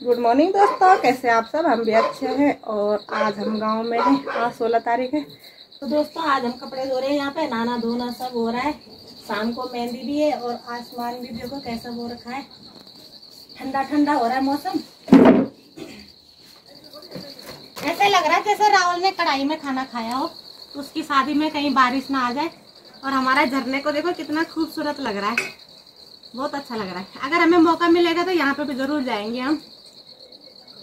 Good morning दोस्तों, कैसे आप सब? हम भी अच्छे हैं और आज हम गाँव में हैं। आज सोलह तारीख है। तो दोस्तों, आज हम कपड़े धो रहे हैं यहाँ पे। नाना धोना सब हो रहा है। शाम को मेहंदी भी है और आसमान भी देखो कैसा हो रखा है। ठंडा ठंडा हो रहा है मौसम। ऐसे लग रहा है जैसे राहुल ने कढ़ाई में खाना खाया हो। तो उसकी शादी में कहीं बारिश ना आ जाए। और हमारा झरने को देखो कितना खूबसूरत लग रहा है। बहुत अच्छा लग रहा है। अगर हमें मौका मिलेगा तो यहाँ पे भी ज़रूर जाएँगे हम।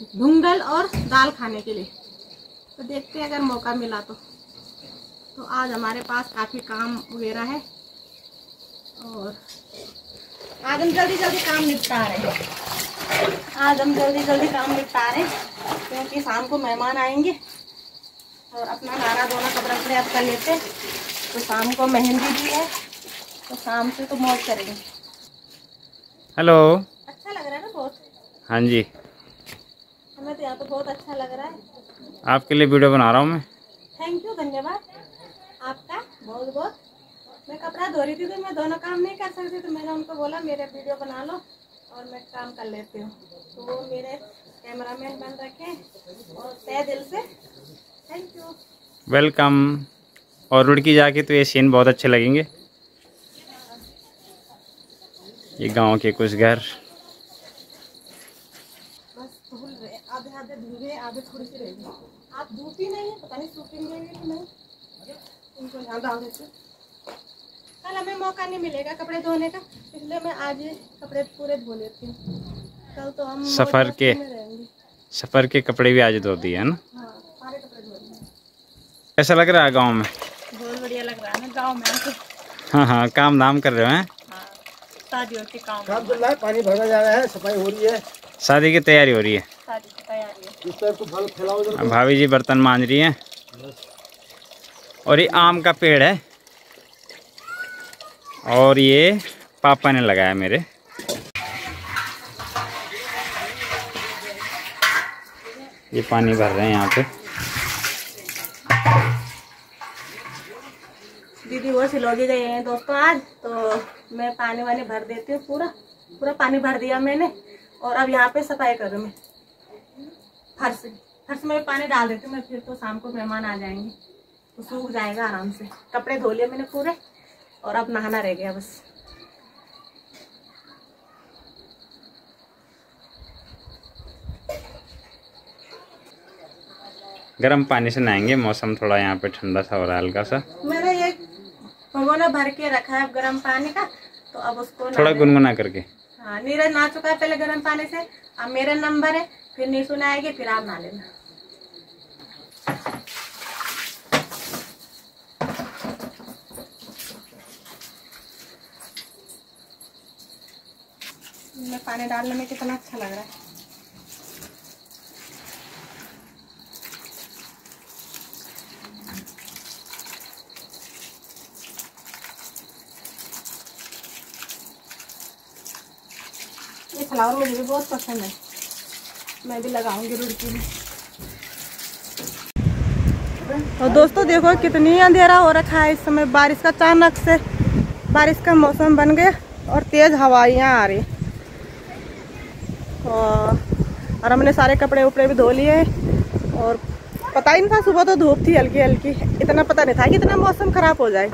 ढूंगल और दाल खाने के लिए। तो देखते हैं अगर मौका मिला तो। तो आज हमारे पास काफ़ी काम वगैरह है और आज हम जल्दी जल्दी काम निपटा रहे हैं। आज हम जल्दी जल्दी काम निपटा रहे हैं क्योंकि शाम को मेहमान आएँगे और अपना नारा धोना कपड़ा अब कर लेते तो शाम को मेहंदी भी है तो शाम से तो मौज करेंगे। हेलो अच्छा लग रहा है ना बहुत। हाँ जी। हमें तो यहाँ पे बहुत अच्छा लग रहा है। आपके लिए वीडियो बना रहा हूँ मैं। थैंक यू धन्यवाद। आपका? बहुत बहुत। मैं कपड़ा धो रही थी तो मैं दोनों काम नहीं कर सकती तो मैंने उनको बोला मेरे वीडियो बना लो और मैं काम कर लेती हूँ। तो वो मेरे कैमरामैन बन रखे और तय दिल से। थैंक यू वेलकम और रुड़की जाके तो ये सीन बहुत अच्छे लगेंगे। ये गाँव के कुछ घर। बस धुल रहे आधे आधे धुले आधे थोड़ी सी रहेगी आप धूप ही नहीं है? पता नहीं सूखेंगे कि नहीं। इनको यहाँ डाल देते कल हमें मौका नहीं मिलेगा कपड़े धोने का इसलिए मैं आज ये कपड़े पूरे धो लेती हूँ। कल तो हम सफ़र के- सफ़र के कपड़े भी आज धो दिए है ना? हाँ सारे कपड़े धो लेंगे कैसा लग रहा है गाँव में? बहुत बढ़िया लग रहा है ना गाँव में हाँ हाँ काम धाम कर रहे हो हैं? हाँ शादियों के काम काम चल रहा है पानी भरा जा रहा है सफ़ाई हो रही है। शादी की तैयारी हो रही है। शादी की तैयारी है। इस तरह को फल फैलाओ उधर अब भाभी जी बर्तन मान रही हैं। और ये आम का पेड़ है। और ये पापा ने लगाया मेरे। ये पानी भर रहे हैं यहाँ पे। दीदी वो सिलौजी गए हैं दोस्तों आज तो मैं पानी वानी भर देती हूँ पूरा। पूरा पानी भर दिया मैंने। और अब यहाँ पे सफ़ाई करूँ मैं। फर्श फर्श में पानी डाल देती हूँ मैं फिर तो शाम को मेहमान आ जाएँगे। तो सूख जाएगा आराम से। कपड़े धो लिए मैंने पूरे और अब नहाना रह गया बस। गर्म पानी से नहाएँगे मौसम थोड़ा यहाँ पे ठंडा सा हो रहा है हल्का सा। मैंने ये भगोना भर के रखा है गर्म पानी का तो अब उसको थोड़ा गुनगुना करके। हाँ नीरज नहा चुका है पहले गर्म पानी से। अब मेरा नंबर है, फिर नीसू नहाएगी फिर आप नहा लेना। पानी डालने में कितना अच्छा लग रहा है। फ्लावर मुझे भी बहुत पसंद है। मैं भी लगाऊँगी रुड़की में। और दोस्तों, देखो कितनी अंधेरा हो रखा है इस समय बारिश का, अचानक से बारिश का मौसम बन गया और तेज हवाइयाँ आ रही। और और हमने सारे कपड़े उपड़े भी धो लिए और पता ही नहीं था, सुबह तो धूप थी हल्की हल्की। इतना पता नहीं था कि इतना मौसम खराब हो जाए।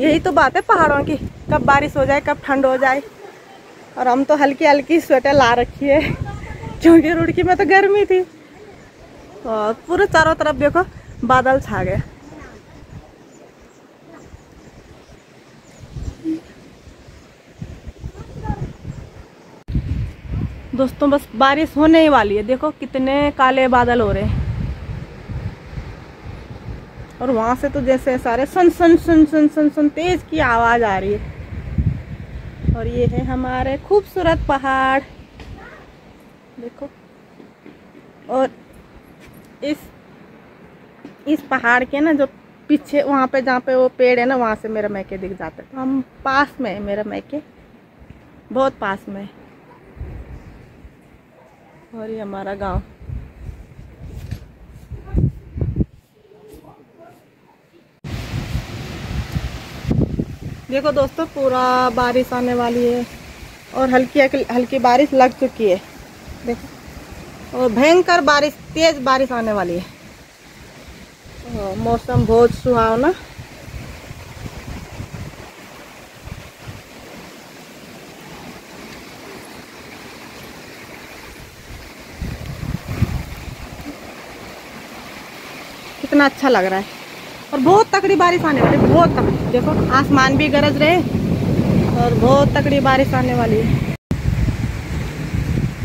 यही तो बात है पहाड़ों की, कब बारिश हो जाए, कब ठंड हो जाए। और हम तो हल्की हल्की स्वेटर ला रखी है। क्योंकि रुड़की में तो गर्मी थी। और पूरे चारों तरफ़ देखो, बादल छा गए। दोस्तों, बस बारिश होने ही वाली है। देखो कितने काले बादल हो रहे हैं। और वहाँ से तो जैसे सारे सन सन सन सन सन सन, तेज की आवाज़ आ रही है। और ये है हमारे खूबसूरत पहाड़। देखो। और इस इस पहाड़ के ना जो पीछे वहाँ पे जहाँ पे वो पेड़ है ना, वहाँ से मेरा मैके दिख जाता है। तो हम पास में है, मेरा मैके। बहुत पास में है। और ये हमारा गाँव। देखो दोस्तों, पूरा बारिश आने वाली है और हल्की हल्की बारिश लग चुकी है। देखो, और भयंकर बारिश, तेज बारिश आने वाली है, मौसम बहुत सुहावना। कितना अच्छा लग रहा है। और बहुत तकड़ी बारिश आने वाली, बहुत तकड़ी देखो, आसमान भी गरज रहे और बहुत तकड़ी बारिश आने वाली है।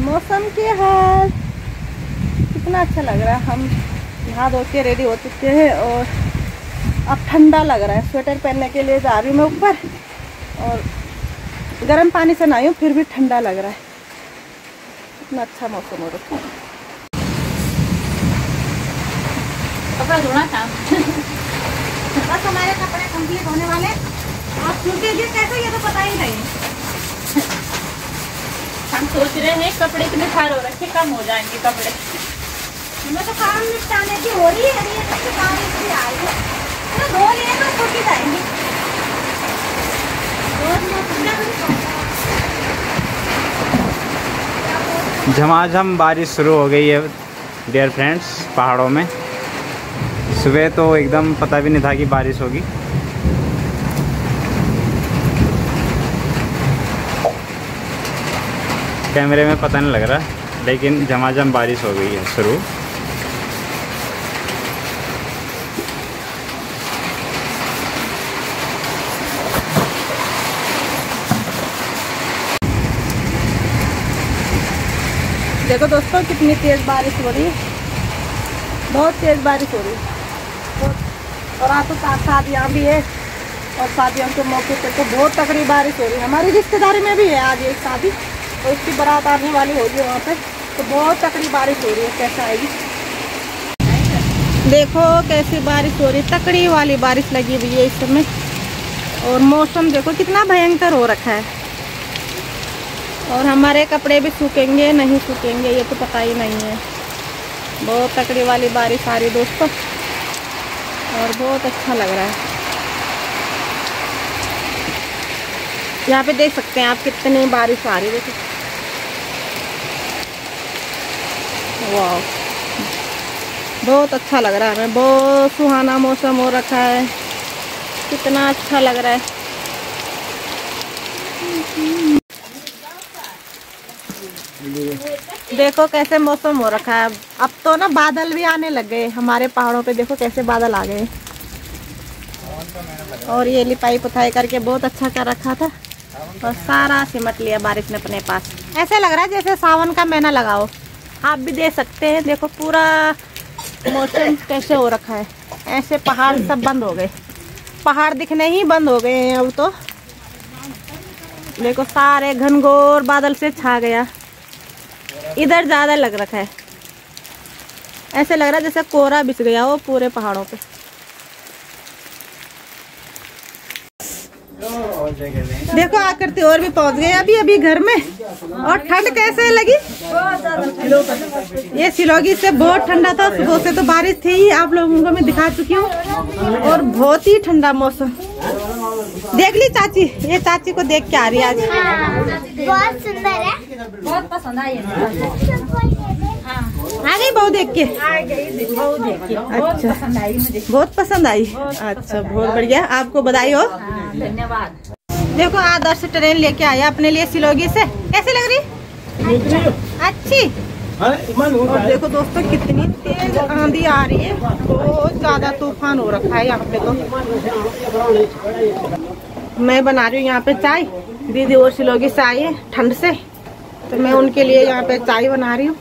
मौसम के हाल कितना अच्छा लग रहा है। हम नहा धो के रेडी हो चुके हैं और अब ठंडा लग रहा है। स्वेटर पहनने के लिए जा रही हूँ मैं ऊपर और गर्म पानी से नहाई हूँ, फिर भी ठंडा लग रहा है। कितना अच्छा मौसम हो है। कपड़ा धोना था। बस हमारे कपड़े कंप्लीट होने वाले आप क्योंकि ये कैसे ये तो पता ही नहीं। हम सोच रहे हैं कपड़े इतने खार हो रखे कम हो जाएँगे कपड़े। हमें तो काम निपटाने की हो रही है ये सबसे काम इसकी आ रही है। ना धो लिए तो छुट्टी जाएँगी। खाऊँगा। झमाझम बारिश शुरू हो गई है डियर फ्रेंड्स पहाड़ों में। सुबह तो एकदम पता भी नहीं था कि बारिश होगी। कैमरे में पता नहीं लग रहा, लेकिन झमाझम बारिश हो गई है शुरू। देखो दोस्तों, कितनी तेज बारिश हो रही है। बहुत तेज बारिश हो रही है। और आज तो साथ शादियाँ भी है। और शादियों के मौके पर तो बहुत तकड़ी बारिश हो रही है। हमारी रिश्तेदारी में भी है आज एक शादी, और उसकी बारात आने वाली होगी वहाँ पे। तो बहुत तकड़ी बारिश हो रही है, कैसे आएगी देखो कैसी बारिश हो रही है तकड़ी वाली बारिश लगी हुई है इस समय। और मौसम देखो कितना भयंकर हो रखा है। और हमारे कपड़े भी सूखेंगे, नहीं सूखेंगे, ये तो पता ही नहीं है। बहुत तकड़ी वाली बारिश आ रही दोस्तों। और बहुत अच्छा लग रहा है। यहाँ पे देख सकते हैं आप कितनी बारिश आ रही है, देखो। वाह बहुत अच्छा लग रहा है, हमें बहुत सुहाना मौसम हो रखा है। कितना अच्छा लग रहा है। देखो कैसे मौसम हो रखा है। अब तो ना बादल भी आने लग गए हमारे पहाड़ों पे। देखो कैसे बादल आ गए। और ये लिपाई पुथाई करके बहुत अच्छा कर रखा था। और सारा सिमट लिया बारिश ने अपने पास। ऐसे लग रहा है जैसे सावन का महीना लगाओ। आप भी देख सकते हैं। देखो पूरा मौसम कैसे हो रखा है। ऐसे पहाड़ सब बंद हो गए। पहाड़ दिखने ही बंद हो गए हैं अब तो। देखो सारे घनघोर बादल से छा गया। इधर ज़्यादा लग रखा है। ऐसे लग रहा है जैसे कोहरा बिछ गया हो पूरे पहाड़ों पे। देखो, आकृति और भी पहुँच गए अभी अभी घर में। और ठंड कैसे लगी? ये सिलोगी से बहुत ठंडा था, सुबह से तो बारिश थी आप लोगों को मैं दिखा चुकी हूँ। और बहुत ही ठंडा मौसम। देख ली चाची ये चाची को देख के आ रही है आज। बहुत सुंदर है। बहुत पसंद आई आ गई बहू देख के। बहुत अच्छा। पसंद आई बहुत पसंद आई? अच्छा बहुत बढ़िया। आपको बधाई हो। हाँ, धन्यवाद। देखो आदर्श ट्रेन लेके आया अपने लिए सिलोगी से। कैसी लग रही? अच्छी। और देखो दोस्तों कितनी तेज आंधी आ रही है। बहुत ज़्यादा तूफ़ान हो रखा है यहाँ पे तो। मैं बना रही हूँ यहाँ पे चाय। दीदी और सिलोगी से आई है ठंड से। तो मैं उनके लिए यहाँ पे चाय बना रही हूँ।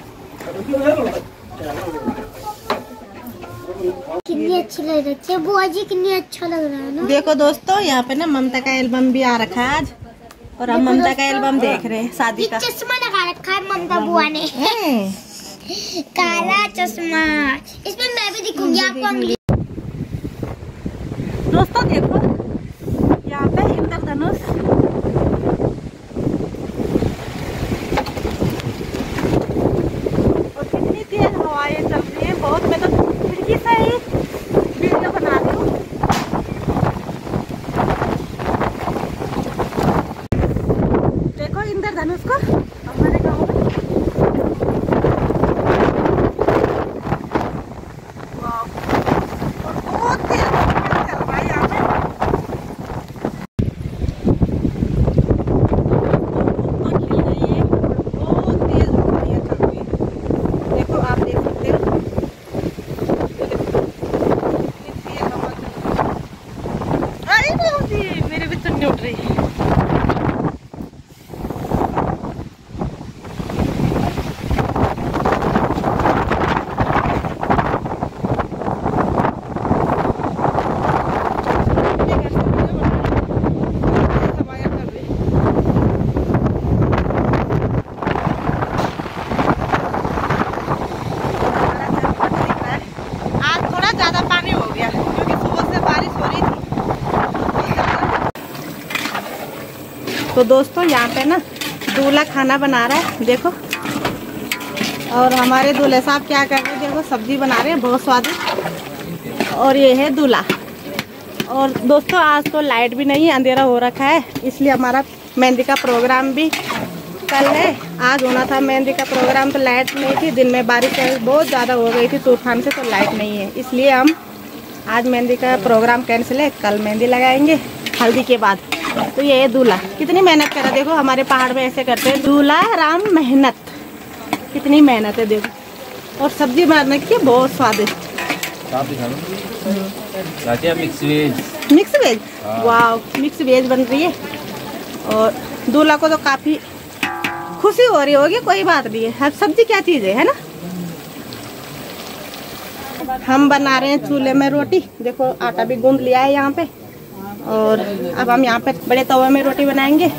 कितनी अच्छी लग रही है। बुआ जी कितनी अच्छा लग रहा है ना? देखो दोस्तों यहाँ पे ना ममता का एल्बम भी आ रखा है आज। और हम ममता का एल्बम देख रहे हैं शादी का। चश्मा लगा रखा है ममता बुआ ने। काला चश्मा। इसमें मैं भी दिखूँगी आपको दोस्तों देखो यहाँ पे इंद्रधनुष और कितनी तेज हवाएँ चल रही हैं बहुत मैं तो खिड़की से ही वीडियो बना रही हूँ देखो इंद्रधनुष को हमारे गाँव में तो दोस्तों, यहाँ पे ना दूल्हा खाना बना रहा है, देखो। और हमारे दूल्हे साहब क्या कर रहे हैं, देखो, सब्ज़ी बना रहे हैं, बहुत स्वादिष्ट और ये है दूल्हा। और दोस्तों, आज तो लाइट भी नहीं है, अंधेरा हो रखा है, इसलिए हमारा मेहंदी का प्रोग्राम भी कल है। आज होना था मेहंदी का प्रोग्राम तो लाइट नहीं थी, दिन में बारिश बहुत ज़्यादा हो गई थी, तूफ़ान से तो लाइट नहीं है। इसलिए हम आज मेहंदी का प्रोग्राम कैंसिल है, कल मेहंदी लगाएँगे, हल्दी के बाद। तो ये है दूल्हा। कितनी मेहनत करा देखो हमारे पहाड़ में ऐसे करते हैं। दूल्हा राम मेहनत। कितनी मेहनत है देखो। और सब्ज़ी बनाने की बहुत स्वादिष्ट। मिक्स वेज मिक्स वेज वाह मिक्स वेज बन रही है। और दूल्हा को तो काफ़ी खुशी हो रही होगी कोई बात नहीं है। सब्ज़ी क्या चीज़ है है ना? हम बना रहे हैं चूल्हे में रोटी। देखो आटा भी गूंद लिया है यहाँ पे। और अब हम यहाँ पे बड़े तवे में रोटी बनाएँगे।